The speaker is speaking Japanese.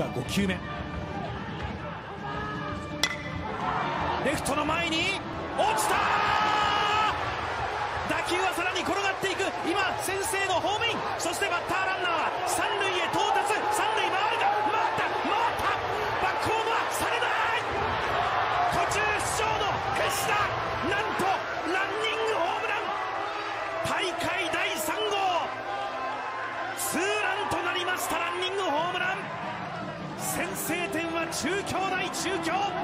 が5球目。レフトの前に落ちた！打球はさらに転がっていく。今先制のホームイン。そしてバッターランナーは三塁へ到達。三塁回るか回った！回った！バックホームはされない！途中出場の藤田。なんとランニングホームラン。大会先制点は中京大中京。